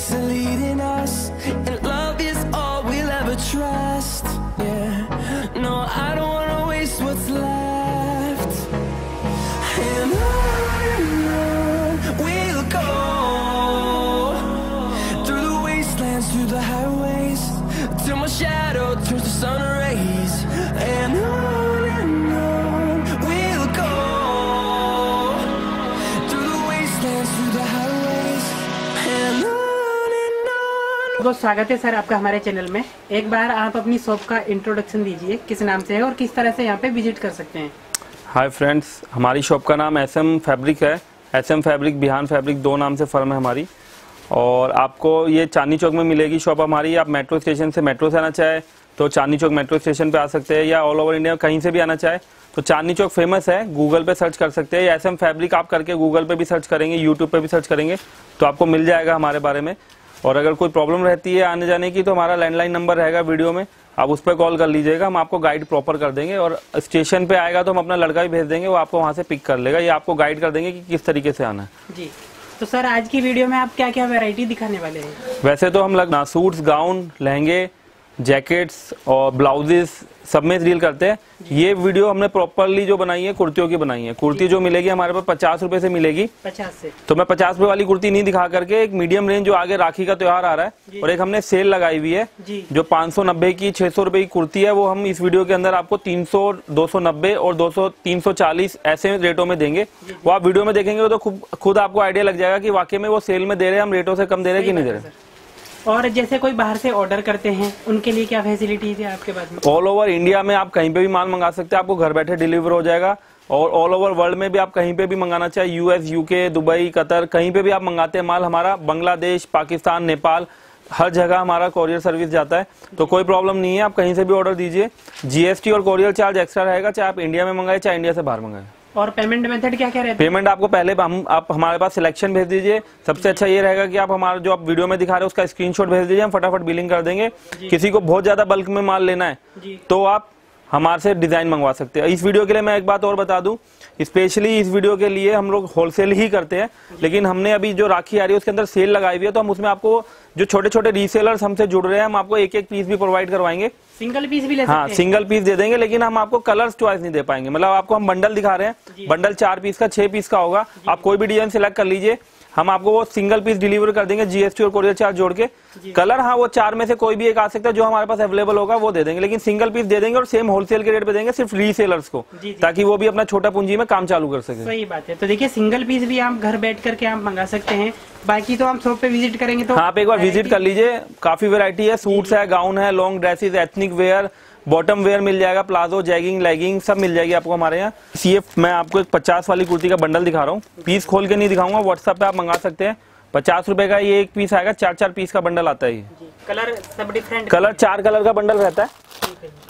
misleading स्वागत है sir आपका हमारे चैनल में। एक बार आप अपनी शॉप का इंट्रोडक्शन दीजिए, किस नाम से है और किस तरह से यहाँ पे विज़िट कर सकते हैं? हाय फ्रेंड्स हमारी शॉप का नाम एस एम फैब्रिक है। S M fabric Bihan fabric दो नाम से फर्म है हमारी। और आपको ये चांदनी चौक में मिलेगी शॉप हमारी। आप मेट्रो स्टेशन से मेट्रो से आना चाहे तो चांदनी चौक मेट्रो स्टेशन पे आ सकते हैं या ऑल ओवर इंडिया कहीं से भी आना चाहे तो चांदनी चौक फ़ेमस है। गूगल पे सर्च कर सकते हैं। या एस एम फैब्रिक आप करके गूगल पे भी सर्च करेंगे यूट्यूब पे भी सर्च करेंगे तो आपको मिल जाएगा हमारे बारे में। और अगर कोई प्रॉब्लम रहती है आने जाने की तो हमारा लैंडलाइन नंबर रहेगा वीडियो में। आप उस पर कॉल कर लीजिएगा हम आपको गाइड प्रॉपर कर देंगे और स्टेशन पे आएगा तो हम अपना लड़का भी भेज देंगे वो आपको वहाँ से पिक कर लेगा। या आपको गाइड कर देंगे कि किस तरीके से आना है। जी। तो सर आज की वीडियो में आप क्या क्या वेरायटी दिखाने वाले हैं? वैसे तो हम लगना सूट गाउन लहंगे जैकेट्स और ब्लाउजेस सब में डील करते हैं। ये वीडियो हमने प्रॉपरली जो बनाई है कुर्तियों की बनाई है। कुर्ती जो। मिलेगी हमारे पास पचास रुपए से मिलेगी। पचास से। तो मैं पचास रुपए वाली कुर्ती नहीं दिखा करके एक मीडियम रेंज जो आगे राखी का त्योहार आ रहा है और एक हमने सेल लगाई हुई है जी। जो 590 की 600 रुपए की कुर्ती है वो हम इस वीडियो के अंदर आपको 300 290 और 200 340 ऐसे रेटों में देंगे। वो आप वीडियो में देखेंगे तो खुद आपको आइडिया लग जाएगा की वाकई में वो सेल में दे रहे हैं हम रेटों से कम दे रहे हैं कि नहीं दे रहे हैं। और जैसे कोई बाहर से ऑर्डर करते हैं, उनके लिए क्या फैसिलिटीज़ है आपके पास ऑल ओवर इंडिया में आप कहीं पे भी माल मंगा सकते हैं, आपको घर बैठे डिलीवर हो जाएगा। और ऑल ओवर वर्ल्ड में भी आप कहीं पे भी मंगाना चाहे यूएस यूके दुबई कतर कहीं पे भी आप मंगाते हैं माल, हमारा बांग्लादेश पाकिस्तान नेपाल हर जगह हमारा कोरियर सर्विस जाता है। तो कोई प्रॉब्लम नहीं है, आप कहीं से भी ऑर्डर दीजिए। जीएसटी और कोरियर चार्ज एक्स्ट्रा रहेगा, चाहे आप इंडिया में मंगाए, चाहे इंडिया से बाहर मंगाए। और पेमेंट मेथड क्या क्या रहता है? पेमेंट आपको पहले हम आप हमारे पास सिलेक्शन भेज दीजिए। सबसे अच्छा ये रहेगा कि आप हमारा जो आप वीडियो में दिखा रहे हो उसका स्क्रीनशॉट भेज दीजिए। हम फटाफट बिलिंग कर देंगे। किसी को बहुत ज़्यादा बल्क में माल लेना है तो आप हमारे से डिज़ाइन मंगवा सकते हैं। इस वीडियो के लिए मैं एक बात और बता दूँ स्पेशली इस वीडियो के लिए हम लोग होलसेल ही करते हैं लेकिन हमने अभी जो राखी आ रही है उसके अंदर सेल लगाई हुई है तो हम उसमें आपको जो छोटे छोटे रीसेलर्स हमसे जुड़ रहे हैं हम आपको एक एक पीस भी प्रोवाइड करवाएँगे। सिंगल पीस भी ले हाँ सकते सिंगल पीस दे देंगे लेकिन हम आपको कलर्स चॉइस नहीं दे पाएँगे। मतलब आपको हम बंडल दिखा रहे हैं बंडल चार पीस का छह पीस का होगा। आप कोई भी डिज़ाइन सिलेक्ट कर लीजिए हम आपको वो सिंगल पीस डिलीवर कर देंगे जीएसटी और कोरियर चार्ज जोड़ के। कलर हाँ वो चार में से कोई भी एक आ सकता है जो हमारे पास अवेलेबल होगा वो दे देंगे। लेकिन सिंगल पीस दे देंगे और सेम होलसेल के रेट पे देंगे सिर्फ़ रीसेलर्स को जी, जी। ताकि वो भी अपना छोटा पूंजी में काम चालू कर सके। सही बात है। तो देखिए सिंगल पीस भी आप घर बैठ करके आप मंगा सकते हैं। बाकी तो हम शॉप पे विज़िट करेंगे तो हाँ आप एक बार विज़िट कर लीजिए। काफ़ी वेरायटी है सूट्स है गाउन है long dresses ethnic wear bottom wear मिल जाएगा प्लाजो जैगिंग लेगिंग सब मिल जाएगी आपको हमारे यहाँ। सी मैं आपको एक पचास वाली कुर्ती का बंडल दिखा रहा हूँ। पीस खोल के नहीं दिखाऊँगा व्हाट्सएप पे आप मंगा सकते हैं। पचास रुपए का ये एक पीस आएगा चार चार पीस का बंडल आता है कलर सब डिफरेंट कलर चार कलर का बंडल रहता है।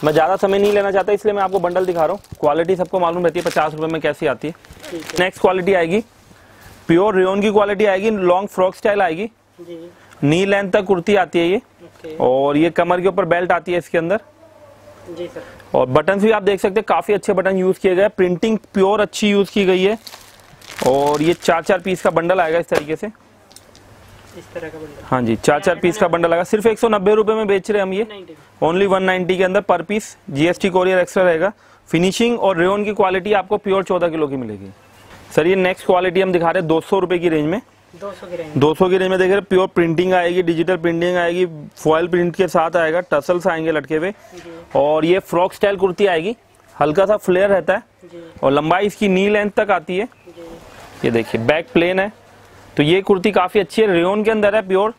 मैं ज़्यादा समय नहीं लेना चाहता इसलिए मैं आपको बंडल दिखा रहा हूँ। क्वालिटी सबको मालूम रहती है पचास रुपए में कैसी आती है। नेक्स्ट क्वालिटी आएगी। प्योर रेन की क्वालिटी आएगी लॉन्ग फ्रॉक स्टाइल आएगी। नी लेंथ तक कुर्ती आती है ये। और ये कमर के ऊपर बेल्ट आती है इसके अंदर। जी सर। और बटन भी आप देख सकते हैं काफ़ी अच्छे बटन यूज़ किए गए प्रिंटिंग प्योर अच्छी यूज़ की गई है। और ये चार चार पीस का बंडल आएगा इस तरीके से। इस तरह का बंडल हाँ जी चार चार पीस का बंडल आएगा। सिर्फ़ एक सौ नब्बे रुपए में बेच रहे हैं हम ये। 90 ओनली 190 के अंदर पर पीस जीएसटी कोरियर एक्स्ट्रा रहेगा। फिनिशिंग और रेन की क्वालिटी आपको प्योर चौदह किलो की मिलेगी। सर ये नेक्स्ट क्वालिटी हम दिखा रहे हैं दो सौ की रेंज में। 200 की रेंज 200 की रेंज में देख रहे प्योर प्रिंटिंग आएगी डिजिटल प्रिंटिंग आएगी फॉयल प्रिंट के साथ आएगा टसल्स आएँगे लटके हुए और ये फ्रॉक स्टाइल कुर्ती आएगी हल्का सा फ्लेयर रहता है और लंबाई इसकी नी लेंथ तक आती है। ये देखिए बैक प्लेन है। तो ये कुर्ती काफ़ी अच्छी है रेन के अंदर है प्योर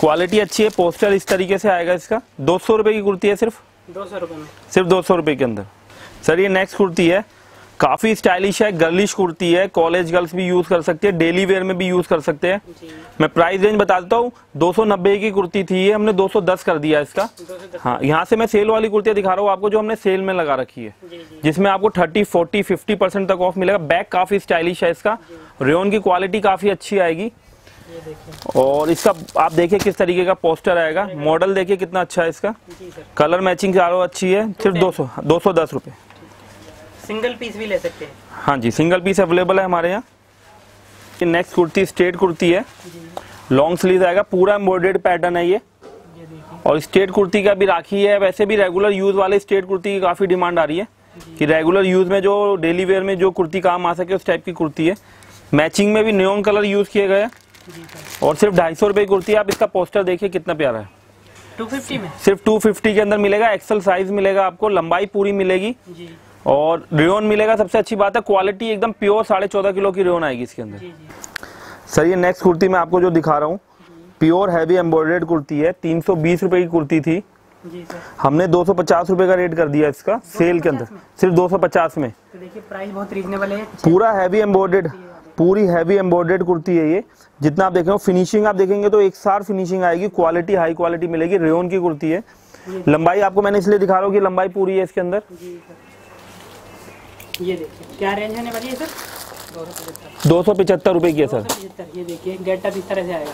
क्वालिटी अच्छी है पोस्टर इस तरीके से आएगा इसका। दो सौ की कुर्ती है सिर्फ़? दो सौ सिर्फ़ दो सौ के अंदर। सर ये नेक्स्ट कुर्ती है। काफ़ी स्टाइलिश है गर्लिश कुर्ती है कॉलेज गर्ल्स भी यूज़ कर सकते हैं डेली वेयर में भी यूज़ कर सकते हैं। मैं प्राइस रेंज बता देता हूँ 290 की कुर्ती थी ये हमने 210 कर दिया इसका। हाँ यहाँ से मैं सेल वाली कुर्तियाँ दिखा रहा हूँ आपको जो हमने सेल में लगा रखी है। जिसमें आपको 30, 40, 50 परसेंट तक ऑफ़ मिलेगा। बैक काफ़ी स्टाइलिश है इसका। रेन की क्वालिटी काफ़ी अच्छी आएगी। और इसका आप देखिए किस तरीके का पोस्टर आएगा। मॉडल देखिए कितना अच्छा है इसका। कलर मैचिंग चारों अच्छी है सिर्फ़ दो सौ दो सौ दस रुपये सिंगल पीस भी ले सकते हैं? हाँ जी सिंगल पीस अवेलेबल है हमारे यहाँ। ये नेक्स्ट कुर्ती स्ट्रेट कुर्ती है। लॉन्ग स्लीव आएगा पूरा एम्ब्रॉयडेड पैटर्न है ये। और स्टेट कुर्ती का भी राखी है वैसे भी रेगुलर यूज़ वाले स्ट्रेट कुर्ती की काफ़ी डिमांड आ रही है। कि रेगुलर यूज़ में जो डेली वेयर में जो कुर्ती काम आ सके उस टाइप की कुर्ती है। मैचिंग में भी न्योन कलर यूज़ किए गए हैं। और सिर्फ़ ढाई सौ रुपए की कुर्ती है आप इसका पोस्टर देखिए कितना प्यारा है। टू फिफ्टी में? सिर्फ़ 250 के अंदर मिलेगा एक्सल साइज़ मिलेगा आपको लंबाई पूरी मिलेगी। जी। और रेन मिलेगा सबसे अच्छी बात है क्वालिटी एकदम प्योर साढ़े चौदह किलो की रेन आएगी इसके अंदर। जी जी। सर ये नेक्स्ट कुर्ती मैं आपको जो दिखा रहा हूँ प्योर हैवी एम्ब्रॉयडेड कुर्ती है तीन सौ बीस रुपए की कुर्ती थी। जी सर। हमने दो सौ पचास रुपए का रेट कर दिया इसका सेल के अंदर सिर्फ़ दो सौ पचास में। तो देखिए प्राइस बहुत रीजनेबल है। पूरा हैवी एम्ब्रॉयडेड पूरी हैवी एम्ब्रॉयडेड कुर्ती है ये। जितना आप देखेंगे फिनिशिंग आप देखेंगे तो एक सार फिनिशिंग आएगी क्वालिटी हाई क्वालिटी मिलेगी रेन की कुर्ती है। लंबाई आपको मैंने इसलिए दिखा रहा हूँ कि लंबाई पूरी है इसके अंदर। ये देखिए क्या रेंज होने वाली है सर? दो सौ पचहत्तर रुपए की है सर। ये देखिए गेटअप इस तरह से आएगा।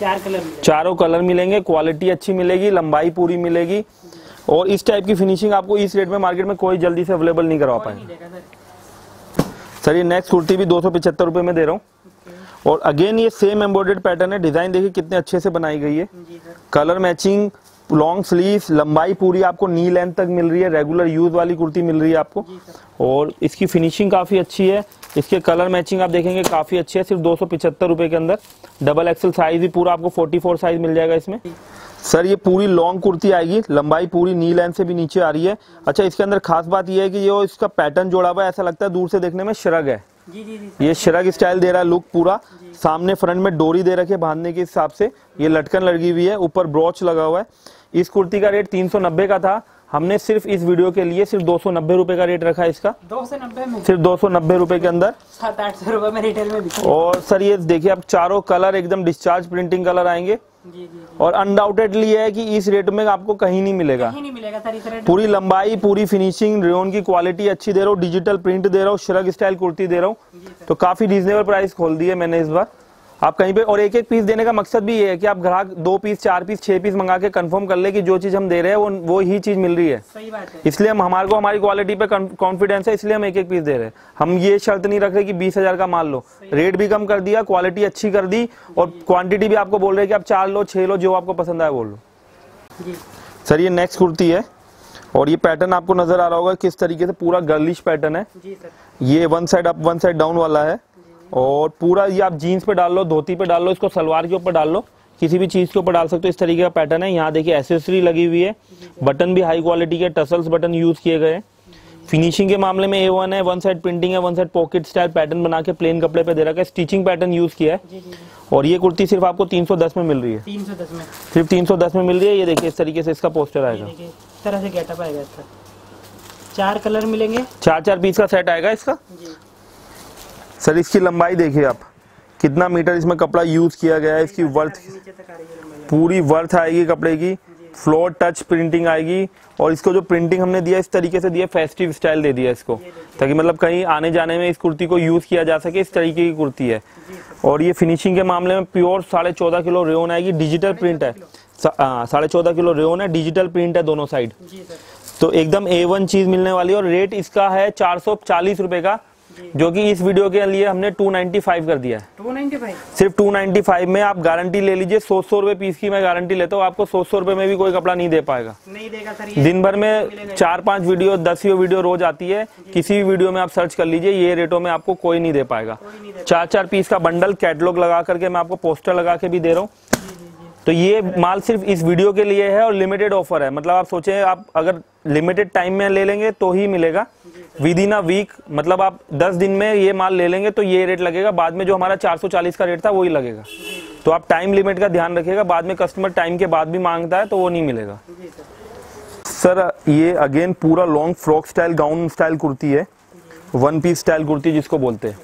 चार कलर चारों कलर मिलेंगे क्वालिटी अच्छी मिलेगी लंबाई पूरी मिलेगी। और इस टाइप की फिनिशिंग आपको इस रेट में मार्केट में कोई जल्दी से अवेलेबल नहीं करवा कोई पाए नहीं देगा सर। सर ये नेक्स्ट कुर्ती भी दो सौ पिछहत्तर रुपए में दे रहा हूँ। और अगेन ये सेम एम्ब्रॉयडेड पैटर्न है। डिज़ाइन देखिए कितने अच्छे से बनाई गई है। जी sir. Colour matching long sleeve लंबाई पूरी आपको नी लेंथ तक मिल रही है रेगुलर यूज़ वाली कुर्ती मिल रही है आपको। और इसकी फिनिशिंग काफ़ी अच्छी है। इसके कलर मैचिंग आप देखेंगे काफ़ी अच्छी है सिर्फ़ दो सौ के अंदर। डबल एक्सल साइज़ भी पूरा आपको 44 साइज़ मिल जाएगा इसमें। सर ये पूरी लॉन्ग कुर्ती आएगी। लंबाई पूरी नी लेंथ से भी नीचे आ रही है। अच्छा इसके अंदर खास बात यह है कि ये इसका पैटर्न जोड़ा हुआ है ऐसा लगता है दूर से देखने में श्रग है। जी जी जी ये श्रग स्टाइल दे रहा है लुक पूरा। सामने फ्रंट में डोरी दे रखी बांधने के हिसाब से। ये लटकन लगी हुई है ऊपर ब्रॉच लगा हुआ है। इस कुर्ती का रेट 390 का था। हमने सिर्फ़ इस वीडियो के लिए सिर्फ़ दो सौ नब्बे रुपए का रेट रखा है इसका। दो सौ नब्बे में? सिर्फ़ दो सौ नब्बे रुपए के अंदर। सात आठ सौ रुपए में रिटेल में बिका और सर ये देखिए अब चारों कलर एकदम डिस्चार्ज प्रिंटिंग कलर आएँगे। जी जी जी। और अनडाउटेडली है कि इस रेट में आपको कहीं नहीं मिलेगा। कहीं नहीं मिलेगा सर इस रेट पूरी लंबाई पूरी फिनिशिंग रेन की क्वालिटी अच्छी दे रहा हूँ डिजिटल प्रिंट दे रहा हूँ श्रग स्टाइल कुर्ती दे रहा हूँ। तो काफ़ी रीजनेबल प्राइस खोल दी है मैंने इस बार। आप कहीं पे और एक एक पीस देने का मकसद भी ये है कि आप ग्राहक दो पीस चार पीस छह पीस मंगा के कंफर्म कर ले कि जो चीज़ हम दे रहे हैं वो वो ही चीज़ मिल रही है। सही बात है। इसलिए हम हमारे को हमारी क्वालिटी पे कॉन्फिडेंस है इसलिए हम एक एक पीस दे रहे हैं। हम ये शर्त नहीं रख रहे कि बीस हज़ार का माल लो। रेट भी कम कर दिया क्वालिटी अच्छी कर दी और क्वांटिटी भी आपको बोल रहे कि आप चार लो छह लो जो आपको पसंद आए वो लो। सर ये नेक्स्ट कुर्ती है और ये पैटर्न आपको नज़र आ रहा होगा किस तरीके से पूरा गर्लिश पैटर्न है। जी सर। ये one side up one side down वाला है। और पूरा ये आप जीन्स पे डाल लो धोती पे डाल लो इसको सलवार के ऊपर डाल लो। किसी भी चीज़ के ऊपर डाल सकते हो इस तरीके का पैटर्न है। यहाँ देखिए एसेसरी लगी हुई है। बटन भी हाई क्वालिटी के टसल्स बटन यूज़ किए गए हैं। फिनिशिंग के मामले में ए वन है वन साइड प्रिंटिंग है one side pocket style pattern बना के प्लेन कपड़े पे दे रखा है। स्टिचिंग पैटर्न यूज़ किया है। जी जी जी। और ये कुर्ती सिर्फ़ आपको 310 में मिल रही है। तीन सौ दस में। सिर्फ़ 310 में मिल रही है। ये देखिए इस तरीके से इसका पोस्टर आएगा। देखिए इस तरह से गेटअप आएगा इसका। चार कलर मिलेंगे। चार चार पीस का सेट आएगा इसका। जी। सर इसकी लंबाई देखिए आप। कितना मीटर इसमें कपड़ा यूज़ किया गया है इसकी वर्थ। पूरी वर्थ आएगी कपड़े की। फ्लोर टच प्रिंटिंग आएगी और इसको जो प्रिंटिंग हमने दिया इस तरीके से दिया फेस्टिव स्टाइल दे दिया इसको। ताकि मतलब कहीं आने जाने में इस कुर्ती को यूज़ किया जा सके इस तरीके की कुर्ती है। और ये फिनिशिंग के मामले में प्योर साढ़े चौदह किलो रेन आएगी डिजिटल प्रिंट है। साढ़े चौदह किलो रेन है डिजिटल प्रिंट है दोनों साइड तो एकदम ए वन चीज़ मिलने वाली है और रेट इसका है चार सौ चालीस रुपए का। जो। कि इस वीडियो के लिए हमने टू नाइनटी फाइव कर दिया है। टू नाइनटी फाइव सिर्फ़ 295 में आप गारंटी ले लीजिए सौ सौ रुपए पीस की मैं गारंटी लेता हूँ आपको सौ सौ रुपए में भी कोई कपड़ा नहीं दे पाएगा। नहीं देगा सर दिन भर में चार पाँच वीडियो दस वीडियो रोज आती है किसी भी वीडियो में आप सर्च कर लीजिए ये रेटों में आपको कोई नहीं दे पाएगा। चार चार पीस का बंडल कैटलॉग लगा करके मैं आपको पोस्टर लगा के भी दे रहा हूँ। तो ये माल सिर्फ़ इस वीडियो के लिए है और लिमिटेड ऑफ़र है। मतलब आप सोचें, आप अगर लिमिटेड टाइम में ले लेंगे तो ही मिलेगा। विद इन अ वीक मतलब आप 10 दिन में ये माल ले लेंगे तो ये रेट लगेगा। बाद में जो हमारा 440 का रेट था, वही लगेगा। तो आप टाइम लिमिट का ध्यान रखिएगा। बाद में कस्टमर टाइम के बाद भी माँगता है तो वो नहीं मिलेगा। सर ये अगेन पूरा long frock style gown style kurti है। वन पीस स्टाइल कुर्ती जिसको बोलते हैं।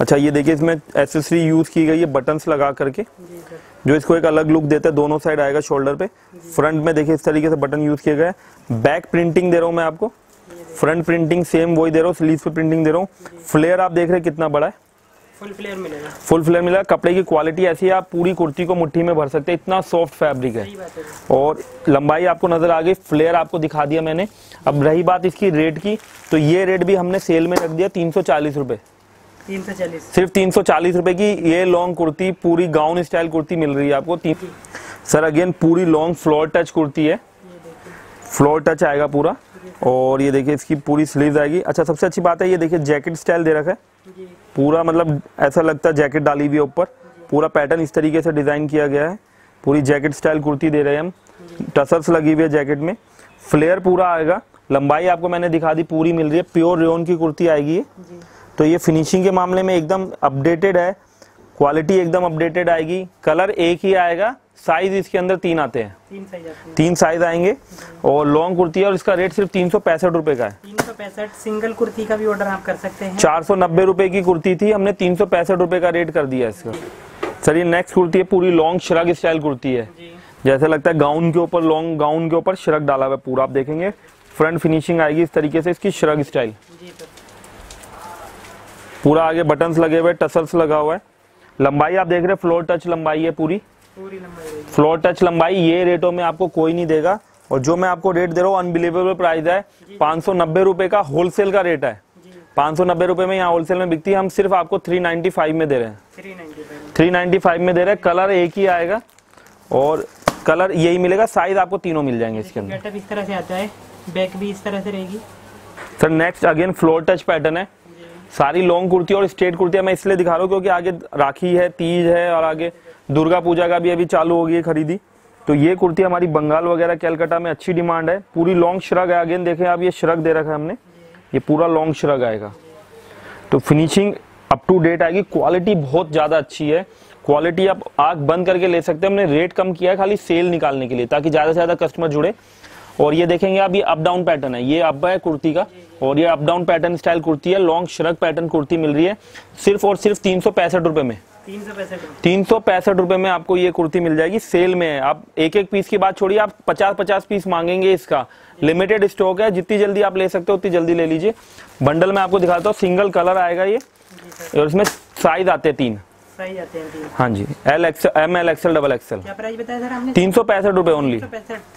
अच्छा ये देखिए इसमें एसेसरी यूज़ की गई है बटन्स लगा करके जो इसको एक अलग लुक देता है दोनों साइड आएगा शोल्डर पे। फ्रंट में देखिए इस तरीके से बटन यूज़ किया गया है। बैक प्रिंटिंग दे रहा हूँ मैं आपको। फ्रंट प्रिंटिंग सेम वही दे रहा हूँ स्लीव पे प्रिंटिंग दे रहा हूँ। फ्लेयर आप देख रहे कितना बड़ा है। फुल फ्लेयर मिलेगा। फुल फ्लेयर मिलेगा। कपड़े की क्वालिटी ऐसी है आप पूरी कुर्ती को मुट्ठी में भर सकते हैं। इतना सॉफ्ट फैब्रिक है। और लंबाई आपको नज़र आ गई फ्लेयर आपको दिखा दिया मैंने। अब रही बात इसकी रेट की तो ये रेट भी हमने सेल में रख दिया तीन सौ चालीस रूपए। 340 सिर्फ़ तीन सौ चालीस रुपए की ये लॉन्ग कुर्ती पूरी गाउन स्टाइल कुर्ती मिल रही है आपको। तीन सर अगेन पूरी लॉन्ग फ्लोर टच कुर्ती है। फ्लोर टच आएगा पूरा। और ये देखिए इसकी पूरी स्लीव आएगी। अच्छा सबसे अच्छी बात है ये देखिए जैकेट स्टाइल दे रखा है। पूरा मतलब ऐसा लगता है जैकेट डाली हुई है ऊपर। पूरा पैटर्न इस तरीके से डिज़ाइन किया गया है। पूरी जैकेट स्टाइल कुर्ती दे रहे हैं हम। टसर्स लगी हुई है जैकेट में। फ्लेयर पूरा आएगा। लंबाई आपको मैंने दिखा दी पूरी मिल रही है। प्योर रेन की कुर्ती आएगी ये। तो ये फिनिशिंग के मामले में एकदम अपडेटेड है। क्वालिटी एकदम अपडेटेड आएगी। कलर एक ही आएगा। साइज़ इसके अंदर तीन आते हैं। तीन साइज़ आते हैं। तीन साइज़ आएँगे। और लॉन्ग कुर्ती है और इसका रेट सिर्फ़ तीन सौ पैंसठ रुपए का है। तीन सौ पैंसठ सिंगल कुर्ती का भी ऑर्डर आप कर सकते हैं। चार सौ नब्बे रुपए की कुर्ती थी। हमने तीन सौ पैंसठ रुपए का रेट कर दिया इसका। सर ये नेक्स्ट कुर्ती है पूरी लॉन्ग श्रग स्टाइल कुर्ती है। जैसे लगता है गाउन के ऊपर लॉन्ग गाउन के ऊपर श्रग डाला हुआ है पूरा। आप देखेंगे। फ्रंट फिनिशिंग आएगी इस तरीके से इसकी श्रग स्टाइल पूरा आगे बटन्स लगे हुए टसल्स लगा हुआ है। लंबाई आप देख रहे हैं फ्लोर टच लंबाई है पूरी। पूरी लंबाई फ्लोर टच लंबाई ये रेटों में आपको कोई नहीं देगा। और जो मैं आपको रेट दे रहा हूँ अनबिलीवेबल प्राइस है। पाँच सौ नब्बे रुपए का होलसेल का रेट है। पाँच सौ नब्बे रुपए में यहाँ होलसेल में बिकती है। हम सिर्फ़ आपको थ्री नाइन्टी फाइव में दे रहे हैं। थ्री नाइन्टी फाइव में दे रहे हैं। कलर एक ही आएगा। और कलर यही मिलेगा। साइज़ आपको तीनों मिल जाएँगे इसके अंदर। इस तरह से आता है। बैक भी इस तरह से रहेगी। Sir next again floor touch pattern है। सारी लॉन्ग कुर्ती और स्ट्रेट कुर्तियाँ मैं इसलिए दिखा रहा हूँ क्योंकि आगे राखी है, तीज है और आगे दुर्गा पूजा का भी अभी चालू होगी है खरीदी। तो ये कुर्ती हमारी बंगाल वगैरह, कैलकाटा में अच्छी डिमांड है। पूरी लॉन्ग श्रग है। अगेन देखें आप, ये श्रग दे रखा है हमने। ये पूरा लॉन्ग श्रग आएगा। तो फिनिशिंग अप टू डेट आएगी। क्वालिटी बहुत ज़्यादा अच्छी है। क्वालिटी आप आग बंद करके ले सकते हैं। हमने रेट कम किया है खाली सेल निकालने के लिए, ताकि ज़्यादा से ज़्यादा कस्टमर जुड़े। और ये देखेंगे आप ये अप डाउन पैटर्न है। ये अब है कुर्ती का और ये up down pattern style kurti है। लॉन्ग श्रग पैटर्न कुर्ती मिल रही है। सिर्फ़ और सिर्फ़ तीन सौ पैंसठ रुपए में। तीन सौ पैंसठ रुपए। में आपको ये कुर्ती मिल जाएगी। सेल में है। आप एक एक पीस की बात छोड़िए आप पचास पचास पीस मांगेंगे इसका। लिमिटेड स्टॉक है। जितनी जल्दी आप ले सकते हो उतनी जल्दी ले लीजिए। बंडल में आपको दिखाता हूँ। सिंगल कलर आएगा ये। और इसमें साइज़ आते हैं तीन। आते हैं हाँ जी L XL M L XL double XL क्या प्राइस बताया सर तीन सौ पैंसठ रुपए ओनली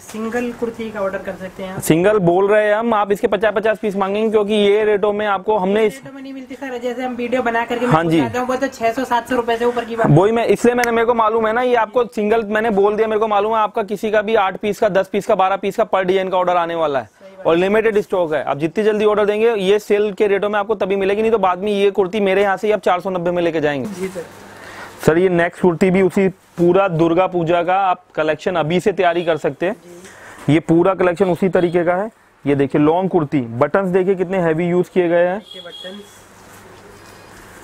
सिंगल कुर्ती का ऑर्डर कर सकते हैं सिंगल बोल रहे हैं हम आप इसके पचास पचास पीस मांगेंगे क्योंकि ये रेटों में आपको हमने इस नहीं मिलती सर जैसे हम वीडियो बना करके हाँ जी। वो तो छह सौ सात सौ रुपए से ऊपर की बात। वही मैं इसलिए मैंने मेरे को मालूम है ना ये आपको सिंगल मैंने बोल दिया मेरे को मालूम है आपका किसी का भी आठ पीस का दस पीस का बारह पीस का पर डिज़ाइन का ऑर्डर आने वाला है। और लिमिटेड स्टॉक है। आप जितनी जल्दी ऑर्डर देंगे ये सेल के रेटों में आपको तभी मिलेगी नहीं तो बाद में ये कुर्ती मेरे यहाँ से आप चार सौ नब्बे में लेके जाएँगे। जी सर। सर ये नेक्स्ट कुर्ती भी उसी पूरा दुर्गा पूजा का आप कलेक्शन अभी से तैयारी कर सकते हैं। ये पूरा कलेक्शन उसी तरीके का है। ये देखिए लॉन्ग कुर्ती। बटन्स देखिए कितने हैवी यूज़ किए गए हैं।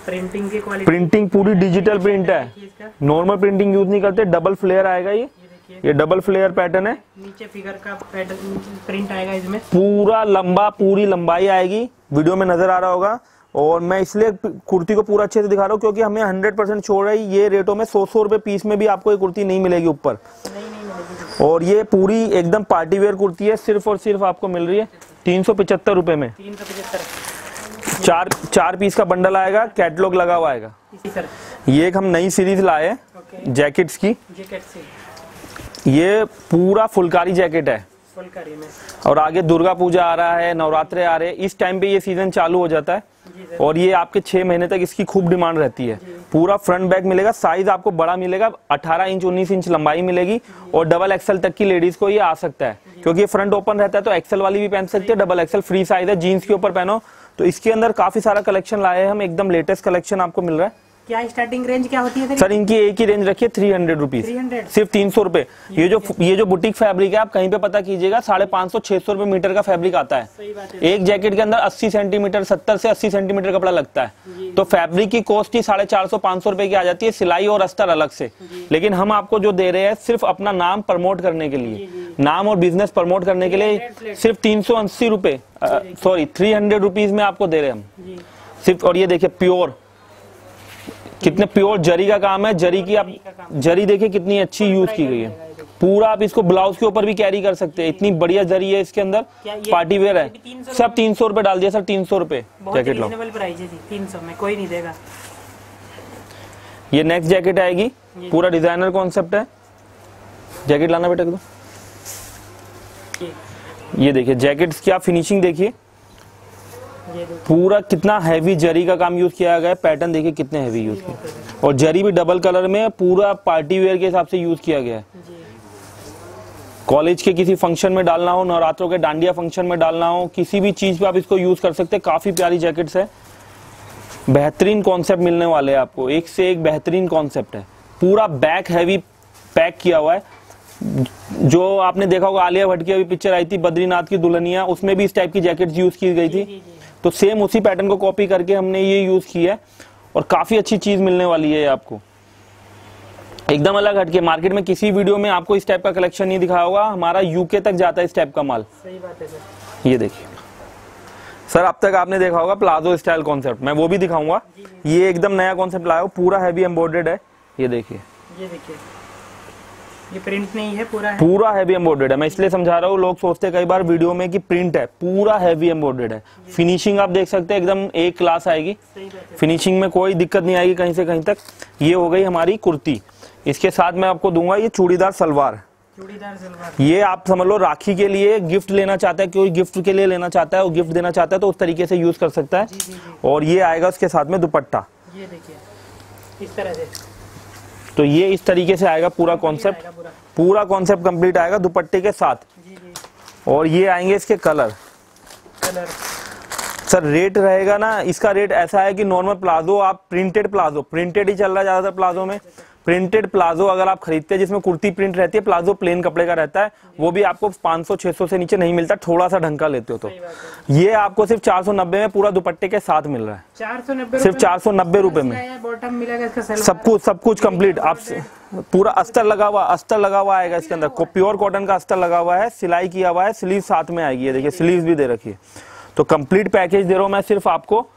प्रिंटिंग की क्वालिटी प्रिंटिंग पूरी डिजिटल प्रिंट है। नॉर्मल प्रिंटिंग यूज़ नहीं करते डबल फ्लेयर आएगा ये। ये ये डबल फ्लेयर पैटर्न है। नीचे फिगर का पैटर्न प्रिंट आएगा इसमें। पूरा लंबा पूरी लंबाई आएगी। वीडियो में नज़र आ रहा होगा। और मैं इसलिए कुर्ती को पूरा अच्छे से दिखा रहा हूँ क्योंकि हमें 100 परसेंट छोड़ रही ये रेटों में सौ सौ रुपए पीस में भी आपको ये कुर्ती नहीं मिलेगी ऊपर। नहीं नहीं मिलेगी। और ये पूरी एकदम पार्टी वेयर कुर्ती है सिर्फ़ और सिर्फ़ आपको मिल रही है तीन सौ पिछहत्तर रुपए में। चार चार पीस का बंडल आएगा कैटलॉग लगा हुआ आएगा। ये एक हम नई सीरीज़ लाए हैं जैकेट्स की। ये पूरा फुलकारी जैकेट है। फुलकारी में। और आगे दुर्गा पूजा आ रहा है नवरात्रे आ रहे हैं इस टाइम पे ये सीज़न चालू हो जाता है। और ये आपके छह महीने तक इसकी खूब डिमांड रहती है। पूरा फ्रंट बैक मिलेगा साइज़ आपको बड़ा मिलेगा 18 इंच 19 इंच लंबाई मिलेगी और डबल एक्सल तक की लेडीज़ को ये आ सकता है। क्योंकि ये फ्रंट ओपन रहता है तो एक्सल वाली भी पहन सकती है डबल एक्सल फ्री साइज़ है जीन्स के ऊपर पहनो। तो इसके अंदर काफ़ी सारा कलेक्शन लाए हैं हम एकदम लेटेस्ट कलेक्शन आपको मिल रहा है। क्या स्टार्टिंग रेंज क्या होती है सर इनकी एक ही रेंज रखिए थ्री हंड्रेड रुपीज़ 300 सिर्फ़ तीन सौ रुपए। ये जो ये जो बुटीक फैब्रिक है आप कहीं पे पता कीजिएगा साढ़े पाँच सौ छह सौ रुपए मीटर का फैब्रिक आता है। सही बात है। एक जैकेट के अंदर 80 सेंटीमीटर 70 से 80 सेंटीमीटर कपड़ा लगता है। तो फैब्रिक की कॉस्ट ही साढ़े चार सौ पाँच सौ रुपए की आ जाती है सिलाई और अस्तर अलग से। लेकिन हम आपको जो दे रहे हैं सिर्फ़ अपना नाम प्रमोट करने के लिए। नाम और बिज़नेस प्रमोट करने के लिए सिर्फ़ तीन सौ अस्सी रुपए। सॉरी थ्री हंड्रेड रुपीज़ में आपको दे रहे हैं हम। सिर्फ़ और ये देखिए प्योर कितने प्योर जरी का काम है जरी की आप जरी देखिए कितनी अच्छी यूज़ की गई है। पूरा आप इसको ब्लाउज के ऊपर भी कैरी कर सकते हैं। इतनी बढ़िया जरी है इसके अंदर। पार्टी वेयर ये भी 300 है सब तीन सौ रुपए डाल दिया सर तीन सौ रुपए। बहुत जैकेट लो। प्राइस तीन सौ में कोई नहीं देगा। ये नेक्स्ट जैकेट आएगी। पूरा डिज़ाइनर कॉन्सेप्ट है। जैकेट लाना बेटा दो। ये। देखिए जैकेट्स की आप फिनिशिंग देखिए। पूरा कितना हैवी जरी का काम यूज़ किया गया है। पैटर्न देखिए कितने हैवी यूज़ किया और जरी भी डबल कलर में पूरा पार्टी वेयर के हिसाब से यूज़ किया गया है। कॉलेज के किसी फ़ंक्शन में डालना हो नवरात्रों के डांडिया फ़ंक्शन में डालना हो किसी भी चीज़ पे आप इसको यूज़ कर सकते हैं। काफ़ी प्यारी जैकेट्स है। बेहतरीन कॉन्सेप्ट मिलने वाले हैं आपको। एक से एक बेहतरीन कॉन्सेप्ट है। पूरा बैक हैवी पैक किया हुआ है। जो आपने देखा होगा आलिया भट्ट की अभी पिक्चर आई थी बद्रीनाथ की दुल्हनिया उसमें भी इस टाइप की जैकेट्स यूज़ की गई थी। जी, जी जी। तो सेम उसी पैटर्न को कॉपी करके हमने ये यूज़ किया है और काफ़ी अच्छी चीज़ मिलने वाली है आपको। एकदम अलग हटके मार्केट में किसी वीडियो में आपको इस टाइप का कलेक्शन नहीं दिखाया होगा हमारा यूके तक जाता है इस टाइप का माल। सही बात है सर। ये देखिए। सर अब तक आपने देखा होगा प्लाजो स्टाइल कॉन्सेप्ट मैं वो भी दिखाऊँगा। ये एकदम नया कॉन्सेप्ट लाया हूँ, पूरा हैवी एम्बॉर्डेड है। ये देखिए। ये देखिए। ये प्रिंट नहीं है पूरा है। पूरा हैवी एम्बॉर्डेड है। मैं इसलिए समझा रहा हूँ लोग सोचते हैं कई बार वीडियो में कि प्रिंट है। पूरा हैवी एम्बॉर्डेड है। फिनिशिंग आप देख सकते हैं एकदम एक क्लास आएगी। फिनिशिंग में कोई दिक्कत नहीं आएगी कहीं से कहीं तक। ये हो गई हमारी कुर्ती। इसके साथ मैं आपको दूँगा ये चूड़ीदार सलवार। चूड़ीदार सलवार। ये आप समझ लो राखी के लिए गिफ्ट लेना चाहता है कोई गिफ्ट के लिए लेना चाहता है और गिफ्ट देना चाहता है तो उस तरीके से यूज़ कर सकता है। जी जी जी। और ये आएगा उसके साथ में दुपट्टा। ये देखिए इस तरह से। तो ये इस तरीके से आएगा पूरा कॉन्सेप्ट पूरा। कॉन्सेप्ट कंप्लीट आएगा दुपट्टे के साथ? जी जी। और ये आएँगे इसके कलर कलर सर रेट रहेगा ना इसका रेट ऐसा है कि नॉर्मल प्लाजो आप प्रिंटेड प्लाजो प्रिंटेड ही चल रहा है ज़्यादातर प्लाजो में। प्रिंटेड प्लाजो अगर आप खरीदते हैं जिसमें कुर्ती प्रिंट रहती है प्लाजो प्लेन कपड़े का रहता है वो भी आपको 500-600 से नीचे नहीं मिलता थोड़ा सा ढंग का लेते हो तो। ये आपको सिर्फ़ 490 में पूरा दुपट्टे के साथ मिल रहा है। चार सौ नब्बे सिर्फ़ 490 रुपए में। बॉटम मिलेगा सब कुछ सब कुछ कंप्लीट आप पूरा अस्तर लगा हुआ अस्तर लगा हुआ आएगा इसके अंदर। प्योर कॉटन का अस्तर लगा हुआ है सिलाई किया हुआ है स्लीव साथ में आएगी। ये देखिए स्लीव भी दे रखी है। तो कंप्लीट पैकेज दे रहा हूँ मैं सिर्फ़ आपको।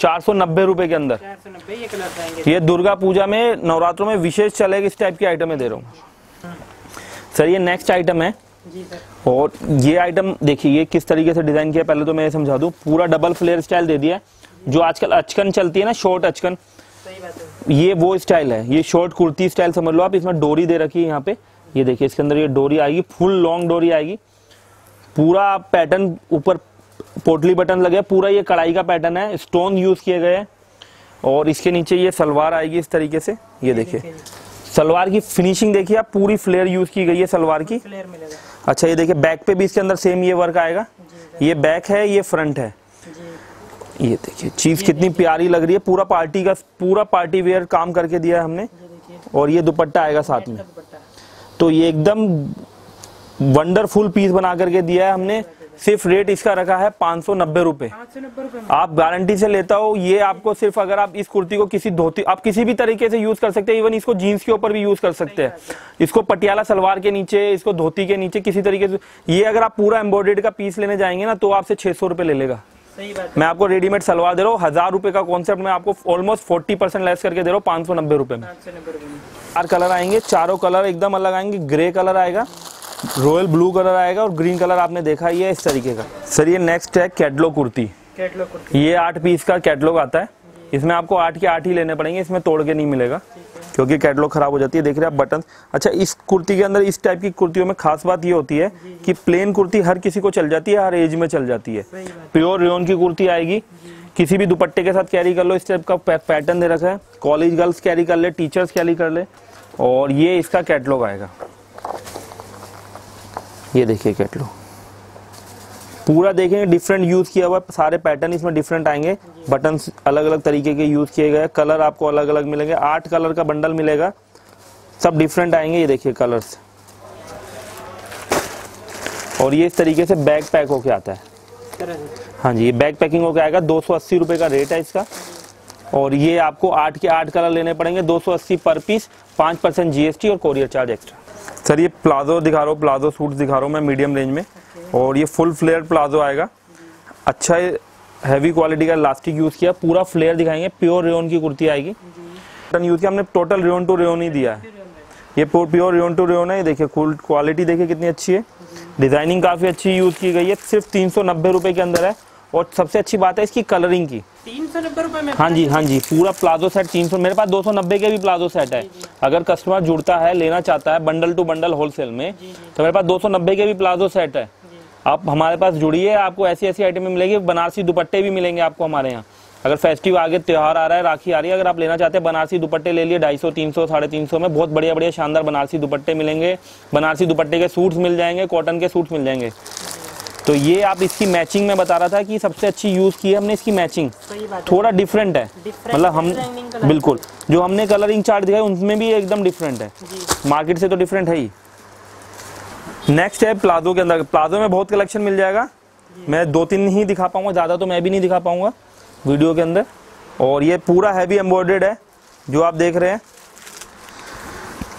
चार सौ नब्बे रुपए के अंदर। ये ये दुर्गा पूजा में नवरात्रों में विशेष चलेगा इस टाइप की आइटम दे रहा हूँ। सर ये नेक्स्ट आइटम है। जी सर। और ये आइटम देखिए ये किस तरीके से डिज़ाइन किया पहले तो मैं ये समझा दूँ। पूरा डबल फ्लेयर स्टाइल दे दिया। जो आजकल अचकन चलती है ना शॉर्ट अचकन है। ये वो स्टाइल है। ये शॉर्ट कुर्ती स्टाइल समझ लो आप इसमें डोरी दे रखी है यहाँ पे। ये देखिए इसके अंदर ये डोरी आएगी फुल लॉन्ग डोरी आएगी। पूरा पैटर्न ऊपर पोटली बटन लगे पूरा ये कढ़ाई का पैटर्न है स्टोन यूज़ किए गए और इसके नीचे ये सलवार आएगी इस तरीके से ये देखिए। सलवार की फिनिशिंग देखिए आप पूरी फ्लेयर यूज़ की गई है सलवार की। फ्लेयर मिलेगा। अच्छा ये देखिए बैक पे भी इसके अंदर सेम ये वर्क आएगा। ये बैक है ये फ्रंट है। ये देखिए चीज़ कितनी प्यारी लग रही है पूरा पार्टी का पूरा पार्टी वेयर काम करके दिया है हमने। और ये दुपट्टा आएगा साथ में। तो ये एकदम वंडरफुल पीस बना करके दिया है हमने। सिर्फ़ रेट इसका रखा है पाँच सौ नब्बे रुपए। आप गारंटी से लेता हो ये आपको सिर्फ़ अगर आप इस कुर्ती को किसी धोती आप किसी भी तरीके से यूज़ कर सकते हैं इवन इसको जीन्स के ऊपर भी यूज़ कर सकते हैं। इसको पटियाला सलवार के नीचे इसको धोती के नीचे किसी तरीके से ये अगर आप पूरा एम्ब्रॉयडेड का पीस लेने जाएँगे ना तो आपसे छह सौ ले लेगा। मैं आपको रेडीमेड सलवार दे रहा हूँ हज़ार रुपए का कॉन्सेप्ट मैं आपको ऑलमोस्ट फोर्टी परसेंट लेस करके दे रहा हूँ पाँच सौ नब्बे रुपए में। चार कलर आएँगे चारों कलर एकदम अलग आएँगे ग्रे कलर आएगा। रॉयल ब्लू कलर आएगा और ग्रीन कलर आपने देखा ही है इस तरीके का। सर ये नेक्स्ट है कैटलॉग कुर्ती। कैटलॉग कुर्ती। ये आठ पीस का कैटलॉग आता है। इसमें आपको आठ के आठ ही लेने पड़ेंगे इसमें तोड़ के नहीं मिलेगा। क्योंकि कैटलॉग खराब हो जाती है देख रहे हैं आप बटन अच्छा इस कुर्ती के अंदर इस टाइप की कुर्तियों में खास बात ये होती है कि प्लेन कुर्ती हर किसी को चल जाती है हर एज में चल जाती है। प्योर रेन की कुर्ती आएगी। किसी भी दुपट्टे के साथ कैरी कर लो इस टाइप का पैटर्न दे रखा है। कॉलेज गर्ल्स कैरी कर ले टीचर्स कैरी कर ले। और ये इसका कैटलॉग आएगा। ये देखिए कैटलॉग पूरा देखेंगे डिफरेंट यूज़ किया हुआ सारे पैटर्न इसमें डिफरेंट आएँगे। बटन अलग अलग तरीके के यूज़ किए गए कलर आपको अलग अलग मिलेंगे। आठ कलर का बंडल मिलेगा। सब डिफरेंट आएँगे। ये देखिए कलर्स और ये इस तरीके से बैग पैक होके आता है। हाँ जी, ये बैग पैकिंग होके आएगा। दो सौ का रेट है इसका। और ये आपको आठ के आठ कलर लेने पड़ेंगे। दो सौ अस्सी पर पीस पाँच परसेंट जीएसटी और कोरियर चार्ज एक्स्ट्रा सर, ये प्लाजो दिखा रहा हूँ, प्लाजो सूट दिखा रहा हूँ मैं मीडियम रेंज में। और ये फुल फ्लेयर प्लाजो आएगा। अच्छा हैवी क्वालिटी का इलास्टिक यूज़ किया, पूरा फ्लेयर दिखाएँगे प्योर रेन की कुर्ती आएगी। यूज़ किया, हमने टोटल रेन टू रेन ही दिया है। ये प्योर रेन टू रेन है देखिए क्वालिटी देखिए कितनी अच्छी है। डिज़ाइनिंग काफ़ी अच्छी यूज़ की गई है, सिर्फ़ तीन सौ के अंदर है। और सबसे अच्छी बात है इसकी कलरिंग की। तीन सौ नब्बे रुपए में हाँ जी हाँ? जी पूरा प्लाजो सेट 300 मेरे पास 290 के भी प्लाजो सेट है। अगर कस्टमर जुड़ता है लेना चाहता है बंडल टू बंडल होलसेल में तो मेरे पास 290 के भी प्लाजो सेट है। आप हमारे पास जुड़िए आपको ऐसी ऐसी आइटमें मिलेगी बनारसी दुपट्टे भी मिलेंगे आपको हमारे यहाँ। अगर फेस्टिव आगे त्यौहार आ रहा है राखी आ रही है अगर आप लेना चाहते हैं बनारसी दुपट्टे ले लिए ढाई सौ तीन सौ साढ़े तीन सौ में बहुत बढ़िया बढ़िया शानदार बनारसी दुपट्टे मिलेंगे। बनारसी दुपट्टे के सूट्स मिल जाएँगे कॉटन के सूट्स मिल जाएँगे। तो ये आप इसकी मैचिंग में बता रहा था कि सबसे अच्छी यूज़ की है हमने इसकी मैचिंग थोड़ा डिफरेंट है। मतलब हम बिल्कुल। जो हमने कलरिंग चार्ट दिखाया उनमें भी एकदम डिफरेंट है। मार्केट से तो डिफरेंट है ही। नेक्स्ट है प्लाजो के अंदर। प्लाजो में बहुत कलेक्शन मिल जाएगा। मैं दो तीन ही दिखा पाऊँगा ज़्यादा तो मैं भी नहीं दिखा पाऊँगा वीडियो के अंदर। और ये पूरा हैवी एम्ब्रॉयडेड है जो आप देख रहे हैं।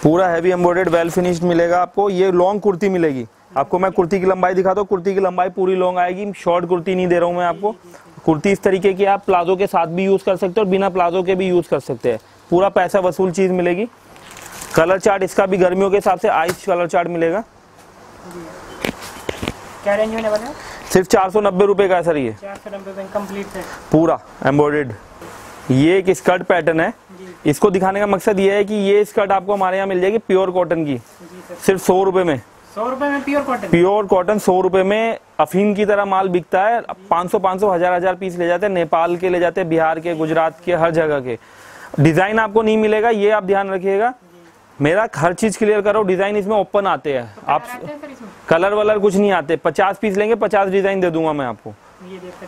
पूरा हैवी एम्ब्रॉयडेड वेल फिनिश्ड मिलेगा आपको। ये लॉन्ग कुर्ती मिलेगी। आपको मैं कुर्ती की लंबाई दिखाता हूँ। कुर्ती की लंबाई पूरी लॉन्ग आएगी। शॉर्ट कुर्ती नहीं दे रहा हूँ मैं आपको। कुर्ती इस तरीके की आप प्लाजो के साथ भी यूज़ कर सकते हो और बिना प्लाजो के भी यूज़ कर सकते हैं। पूरा पैसा वसूल चीज़ मिलेगी। कलर चार्ट इसका भी गर्मियों के हिसाब से आइस कलर चार्ट मिलेगा। क्या रेंज होने वाला है? सिर्फ़ चार सौ नब्बे रुपए का है सर ये। कंप्लीट है। पूरा एम्ब्रॉयडेड ये एक स्कर्ट पैटर्न है। इसको दिखाने का मकसद ये है कि ये स्कर्ट आपको हमारे यहाँ मिल जाएगी प्योर कॉटन की। सिर्फ़ सौ रुपए में। सौ रुपए में प्योर कॉटन प्योर कॉटन सौ रुपए में अफीम की तरह माल बिकता है। 500 500 हज़ार हज़ार पीस ले जाते हैं। नेपाल के ले जाते हैं बिहार के गुजरात के हर जगह के। डिज़ाइन आपको नहीं मिलेगा ये आप ध्यान रखिएगा। मेरा हर चीज़ क्लियर करो डिज़ाइन इसमें ओपन आते हैं। आप आते हैं कलर वलर कुछ नहीं आते। पचास पीस लेंगे पचास डिज़ाइन दे दूँगा मैं आपको।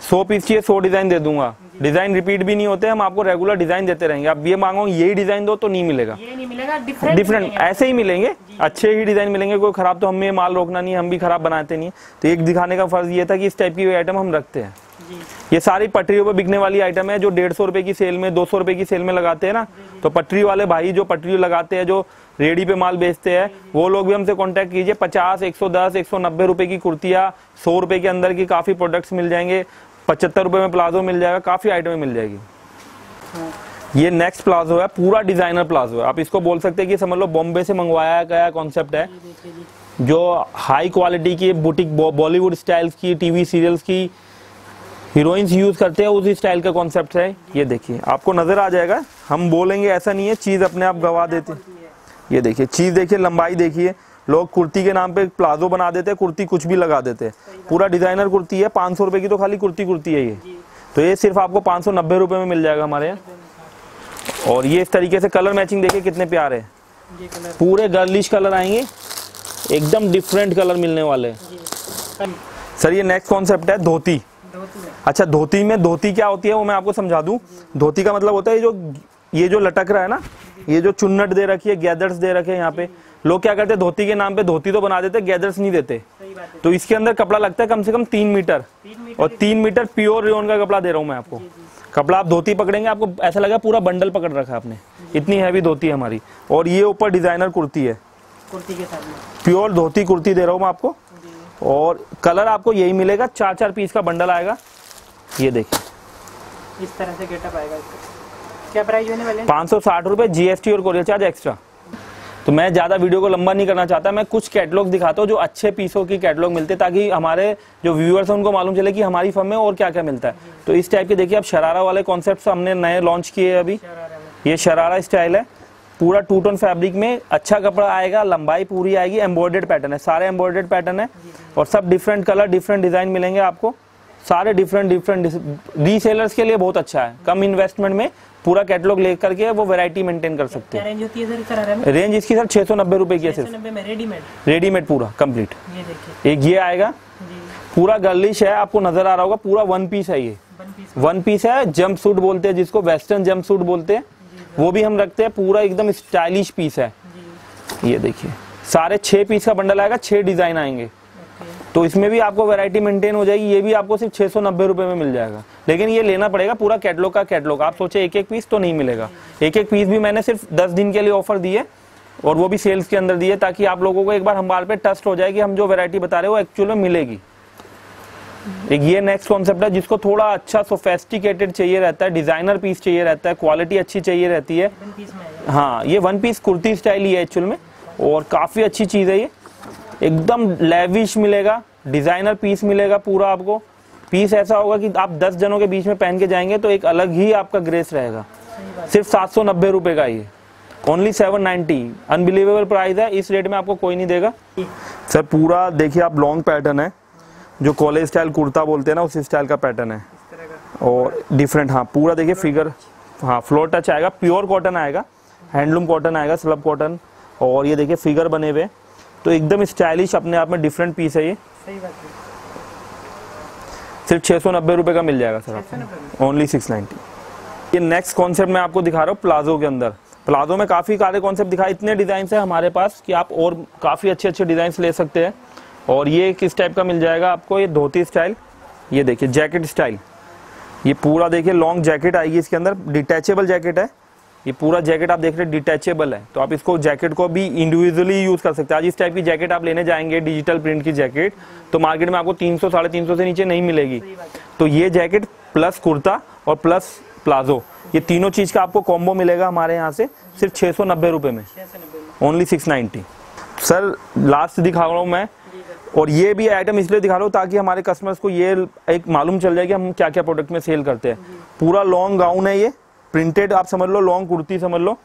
सौ पीस चाहिए सौ डिज़ाइन दे दूँगा। डिज़ाइन रिपीट भी नहीं होते हम आपको रेगुलर डिज़ाइन देते रहेंगे। आप ये मांगो यही डिज़ाइन दो तो नहीं मिलेगा। ये नहीं मिलेगा डिफरेंट डिफरेंट ऐसे ही मिलेंगे। अच्छे ही डिज़ाइन मिलेंगे कोई खराब तो हमें माल रोकना नहीं है, हम भी खराब बनाते नहीं। तो एक दिखाने का फ़र्ज़ ये था कि इस टाइप की आइटम हम रखते हैं। ये सारी पटरियों पे बिकने वाली आइटम है जो डेढ़ सौ रुपए की सेल में दो सौ रुपए की सेल में लगाते हैं ना। तो पटरी वाले भाई जो पटरी लगाते हैं जो रेडी पे माल बेचते हैं वो लोग भी हमसे कांटेक्ट कीजिए। पचास एक सौ दस एक सौ नब्बे रुपए की कुर्तियाँ सौ रुपए के अंदर की काफ़ी प्रोडक्ट्स मिल जाएँगे। पचहत्तर रुपए में प्लाजो मिल जाएगा काफ़ी आइटमें मिल जाएगी। ये नेक्स्ट प्लाजो है पूरा डिज़ाइनर प्लाजो है। आप इसको बोल सकते हैं कि समझ लो बॉम्बे से मंगवाया गया कॉन्सेप्ट है। जो हाई क्वालिटी की बुटीक बॉलीवुड स्टाइल्स की टीवी सीरियल्स की हीरोइंस यूज़ करते हैं उसी स्टाइल का कॉन्सेप्ट है। ये देखिए आपको नज़र आ जाएगा हम बोलेंगे ऐसा नहीं है चीज़ अपने आप गवा देते ये देखिए चीज़ देखिए लंबाई देखिए। लोग कुर्ती के नाम पे प्लाजो बना देते हैं कुर्ती कुछ भी लगा देते हैं। पूरा डिज़ाइनर कुर्ती है पाँच सौ रुपए की तो खाली कुर्ती कुर्ती है ये। तो ये सिर्फ़ आपको पाँच सौ नब्बे रुपए में मिल जाएगा हमारे यहाँ। और ये इस तरीके से कलर मैचिंग देखिए कितने प्यारे हैं। पूरे गर्लिश कलर आएँगे एकदम डिफरेंट कलर मिलने वाले हैं। सर ये नेक्स्ट कॉन्सेप्ट है धोती। अच्छा धोती में धोती क्या होती है वो मैं आपको समझा दूँ। धोती का मतलब होता है ये जो ये जो लटक रहा है ना ये जो चुन्नट दे रखी है गैदर्स दे रखे हैं यहाँ पे। लोग क्या करते हैं धोती के नाम पे धोती तो बना देते गैदर्स नहीं देते। सही बात है। तो इसके अंदर कपड़ा लगता है कम से कम तीन मीटर। और तीन मीटर प्योर रेन का कपड़ा दे रहा हूँ मैं आपको। कपड़ा आप धोती पकड़ेंगे आपको ऐसा लगा पूरा बंडल पकड़ रखा है आपने। इतनी हैवी धोती है हमारी। और ये ऊपर डिज़ाइनर कुर्ती है। कुर्ती के साथ प्योर धोती कुर्ती दे रहा हूँ मैं आपको। और कलर आपको यही मिलेगा चार चार पीस का बंडल आएगा। ये देखिए। इस तरह से गेटअप आएगा क्या प्राइस होने वाले? पाँच सौ साठ रुपए जीएसटी और कोरियर चार्ज एक्स्ट्रा। तो मैं ज़्यादा वीडियो को लंबा नहीं करना चाहता मैं कुछ कैटलॉग दिखाता हूँ जो अच्छे पीसों की कैटलॉग मिलते ताकि हमारे जो व्यूअर्स हैं उनको मालूम चले कि हमारी फर्म में और क्या क्या मिलता है। तो इस टाइप के देखिए अब शरारा वाले कॉन्सेप्ट हमने नए लॉन्च किए हैं अभी। ये शरारा स्टाइल है। पूरा टू टोन फैब्रिक में अच्छा कपड़ा आएगा लंबाई पूरी आएगी एम्ब्रॉयडेड पैटर्न है सारे एम्ब्रॉयडेड पैटर्न है और सब डिफरेंट कलर डिफरेंट डिज़ाइन मिलेंगे आपको। सारे डिफरेंट डिफरेंट रीसेलर्स के लिए बहुत अच्छा है। कम इन्वेस्टमेंट में पूरा कैटलॉग लेकर के वो वैरायटी मेंटेन कर सकते हैं। रेंज होती है सर रेंज इसकी सर छह सौ नब्बे रुपए की है सिर्फ़। रेडीमेड रेडीमेड पूरा कंप्लीट देखिए। एक ये आएगा। पूरा गर्लिश है आपको नज़र आ रहा होगा पूरा वन पीस है ये। वन पीस वन पीस है जंप सूट बोलते हैं जिसको वेस्टर्न जंप सूट बोलते हैं। वो भी हम रखते हैं पूरा एकदम स्टाइलिश पीस है। ये देखिए सारे छह पीस का बंडल आएगा छह डिज़ाइन आएँगे। तो इसमें भी आपको वैरायटी मेंटेन हो जाएगी ये भी आपको सिर्फ़ छह सौ नब्बे रुपए में मिल जाएगा। लेकिन ये लेना पड़ेगा पूरा कैटलॉग का कैटलॉग आप सोचे एक एक पीस तो नहीं मिलेगा। एक एक पीस भी मैंने सिर्फ़ दस दिन के लिए ऑफ़र दिए और वो भी सेल्स के अंदर दिए ताकि आप लोगों को एक बार हम हमारे पे टस्ट हो जाए कि हम जो वैरायटी बता रहे हो एक्चुअल में मिलेगी। एक ये नेक्स्ट कॉन्सेप्ट है जिसको थोड़ा अच्छा सोफेस्टिकेटेड चाहिए रहता है डिज़ाइनर पीस चाहिए रहता है क्वालिटी अच्छी चाहिए रहती है। हाँ ये वन पीस कुर्ती स्टाइल ही है एक्चुअल में और काफ़ी अच्छी चीज़ है ये। एकदम लेविश मिलेगा डिज़ाइनर पीस मिलेगा पूरा आपको। पीस ऐसा होगा कि आप दस जनों के बीच में पहन के जाएँगे तो एक अलग ही आपका ग्रेस रहेगा। सिर्फ़ सात सौ नब्बे रुपए का ये। Only seven ninety unbelievable price है इस रेट में आपको कोई नहीं देगा। सर पूरा देखिए आप लॉन्ग पैटर्न है। जो कॉलेज स्टाइल कुर्ता बोलते हैं ना उस स्टाइल का पैटर्न है। और डिफरेंट हाँ पूरा देखिए फिगर हाँ फ्लोर टच आएगा प्योर कॉटन आएगा हैंडलूम कॉटन आएगा स्लब कॉटन और ये देखिए फिगर बने हुए। तो एकदम स्टाइलिश अपने आप में डिफरेंट पीस है ये। सही बात है। सिर्फ़ छः सौ नब्बे रुपये का मिल जाएगा सर। आपको। ओनली सिक्स नाइन्टी ये नेक्स्ट कॉन्सेप्ट मैं आपको दिखा रहा हूँ प्लाजो के अंदर। प्लाजो में काफ़ी सारे कॉन्सेप्ट दिखाए इतने डिज़ाइन है हमारे पास कि आप और काफ़ी अच्छे अच्छे डिज़ाइन ले सकते हैं। और ये किस टाइप का मिल जाएगा आपको? ये धोती स्टाइल ये देखिए जैकेट स्टाइल ये पूरा देखिए लॉन्ग जैकेट आएगी इसके अंदर। डिटैचेबल जैकेट है। ये पूरा जैकेट आप देख रहे हैं डिटैचेबल है। तो आप इसको जैकेट को भी इंडिविजुअली यूज़ कर सकते हैं। आज इस टाइप की जैकेट आप लेने जाएँगे डिजिटल प्रिंट की जैकेट तो मार्केट में आपको 300 साढ़े तीन सौ से नीचे नहीं मिलेगी। तो ये जैकेट प्लस कुर्ता और प्लस प्लाजो ये तीनों चीज़ का आपको कॉम्बो मिलेगा हमारे यहाँ से सिर्फ़ छह सौ में। छः सौ नब्बे में। Only six ninety sir last दिखा रहा हूँ मैं। और ये भी आइटम इसलिए दिखा रहा हूँ ताकि हमारे कस्टमर्स को ये एक मालूम चल जाए कि हम क्या क्या प्रोडक्ट में सेल करते हैं। पूरा लॉन्ग गाउन है ये। प्रिंटेड आप समझ लो लॉन्ग कुर्ती समझ लो।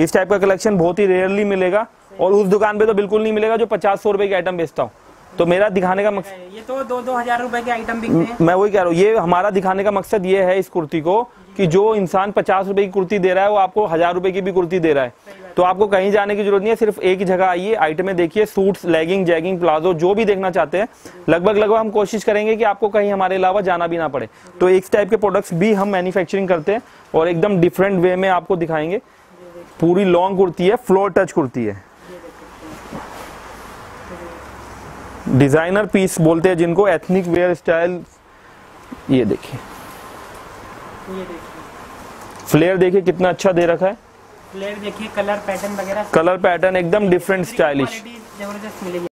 इस टाइप का कलेक्शन बहुत ही रेयरली मिलेगा और उस दुकान पे तो बिल्कुल नहीं मिलेगा जो पचास सौ रुपए की आइटम बेचता हूँ। तो मेरा दिखाने का मकसद ये तो दो दो हज़ार रुपए के आइटम बिकते हैं। मैं वही कह रहा हूँ ये हमारा दिखाने का मकसद ये है इस कुर्ती को कि जो इंसान पचास रुपए की कुर्ती दे रहा है वो आपको हज़ार रुपए की भी कुर्ती दे रहा है। तो आपको कहीं जाने की ज़रूरत नहीं है, सिर्फ़ एक ही जगह आइए, आइटमें देखिए, सूट्स लेगिंग जैगिंग प्लाजो, जो भी देखना चाहते हैं। लगभग लगभग हम कोशिश करेंगे कि आपको कहीं हमारे अलावा जाना भी ना पड़े। तो इस टाइप के प्रोडक्ट्स भी हम मैन्युफैक्चरिंग करते हैं और एकदम डिफरेंट वे में आपको दिखाएँगे। पूरी लॉन्ग कुर्ती है फ्लोर टच कुर्ती है। डिज़ाइनर पीस बोलते हैं जिनको एथनिक वेयर स्टाइल ये देखिए। फ्लेयर देखिए कितना अच्छा दे रखा है। फ्लेयर देखिए कलर पैटर्न वगैरह कलर पैटर्न एकदम डिफरेंट स्टाइलिश ज़बरदस्त मिलेगी।